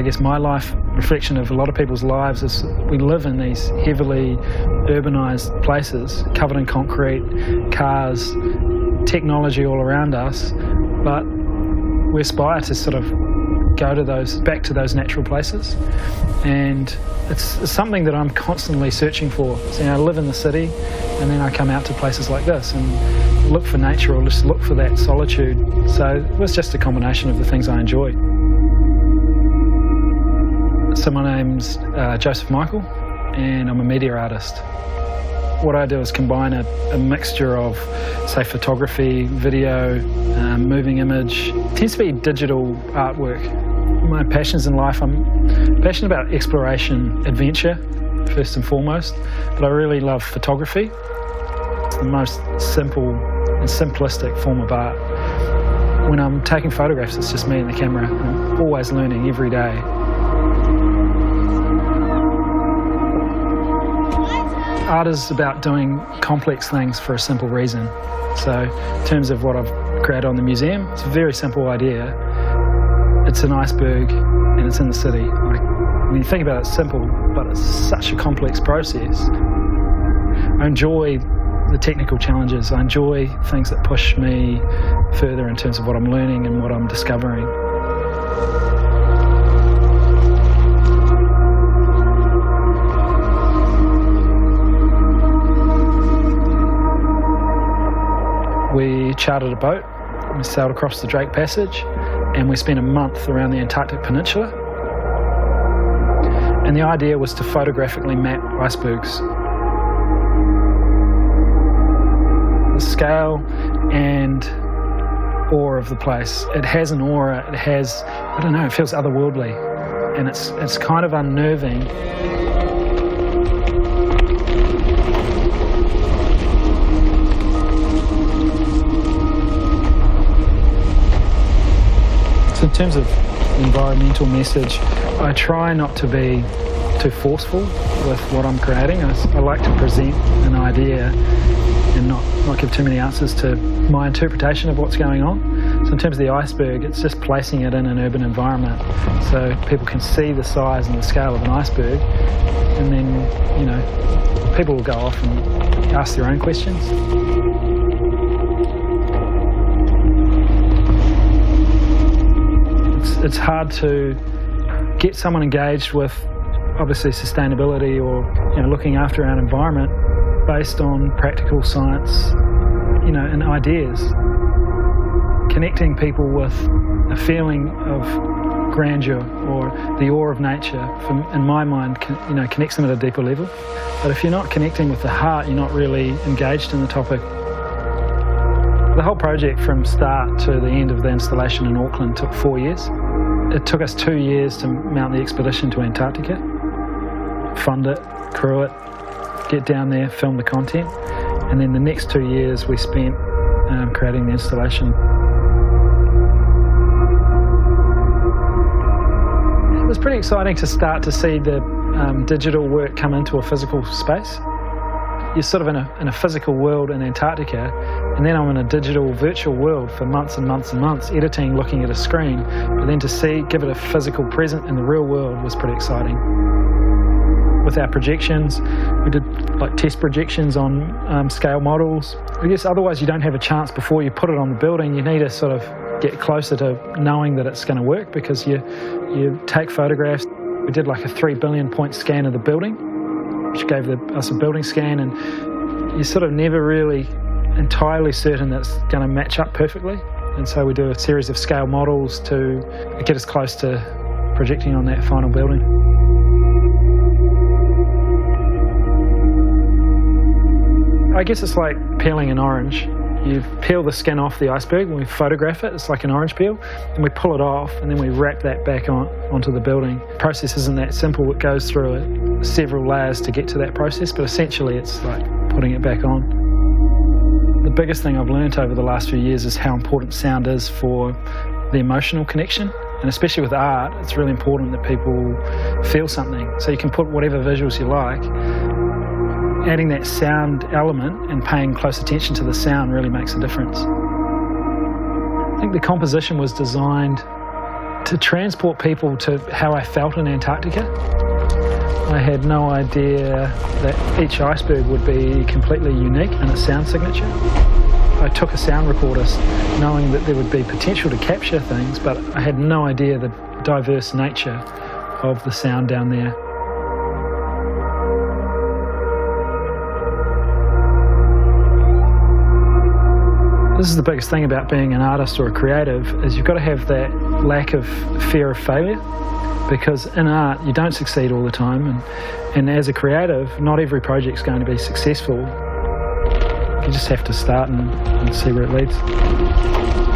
I guess my life reflection of a lot of people's lives is we live in these heavily urbanized places, covered in concrete, cars, technology all around us, but we aspire to sort of go to those back to those natural places. And it's, it's something that I'm constantly searching for. So, you know, I live in the city and then I come out to places like this and look for nature or just look for that solitude. So it was just a combination of the things I enjoy so my name's uh, Joseph Michael and I'm a media artist what I do is combine a, a mixture of, say, photography, video, um, moving image. It tends to be digital artwork. My passions in life, I'm passionate about exploration, adventure, first and foremost, but I really love photography. It's the most simple and simplistic form of art. When I'm taking photographs, it's just me and the camera. I'm always learning every day. Art is about doing complex things for a simple reason. So in terms of what I've created on the museum, it's a very simple idea. It's an iceberg and it's in the city. Like, when you think about it, it's simple, but it's such a complex process. I enjoy the technical challenges. I enjoy things that push me further in terms of what I'm learning and what I'm discovering. Chartered a boat, we sailed across the Drake Passage, and we spent a month around the Antarctic Peninsula. And the idea was to photographically map icebergs. The scale and awe of the place. It has an aura, it has, I don't know, it feels otherworldly. And it's, it's kind of unnerving So in terms of environmental message, I try not to be too forceful with what I'm creating. I, I, like to present an idea and not, not give too many answers to my interpretation of what's going on. So in terms of the iceberg, it's just placing it in an urban environment so people can see the size and the scale of an iceberg and then, you know, people will go off and ask their own questions. It's hard to get someone engaged with obviously sustainability or you know, looking after our environment based on practical science, you know, and ideas. Connecting people with a feeling of grandeur or the awe of nature, from, in my mind, you know, connects them at a deeper level. But if you're not connecting with the heart, you're not really engaged in the topic. The whole project from start to the end of the installation in Auckland took four years. It took us two years to mount the expedition to Antarctica, fund it, crew it, get down there, film the content, and then the next two years we spent um, creating the installation. It was pretty exciting to start to see the um, digital work come into a physical space you're sort of in a, in a physical world in Antarctica, and then I'm in a digital virtual world for months and months and months, editing, looking at a screen. But then to see, give it a physical present in the real world was pretty exciting. With our projections, we did like test projections on um, scale models. I guess otherwise you don't have a chance before you put it on the building. You need to sort of get closer to knowing that it's going to work because you you take photographs. We did like a three billion point scan of the building which gave the, us a building scan, and you're sort of never really entirely certain that it's going to match up perfectly. And so we do a series of scale models to get us close to projecting on that final building. I guess it's like peeling an orange. You peel the skin off the iceberg and we photograph it. It's like an orange peel. And we pull it off and then we wrap that back on onto the building. The process isn't that simple. It goes through it, several layers to get to that process, but essentially it's like putting it back on. The biggest thing I've learned over the last few years is how important sound is for the emotional connection. And especially with art, it's really important that people feel something. So you can put whatever visuals you like, adding that sound element and paying close attention to the sound really makes a difference. I think the composition was designed to transport people to how I felt in Antarctica. I had no idea that each iceberg would be completely unique in its sound signature. I took a sound recorder knowing that there would be potential to capture things, but I had no idea the diverse nature of the sound down there. This is the biggest thing about being an artist or a creative is you've got to have that lack of fear of failure because in art you don't succeed all the time and, and as a creative not every project's going to be successful you just have to start and, and see where it leads.